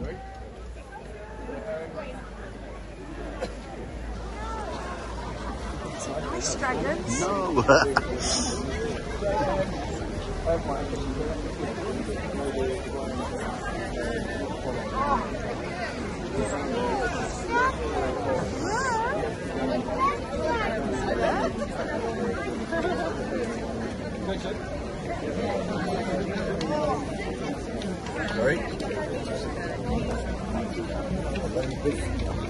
Nice dragons. No. Sorry? Obrigado.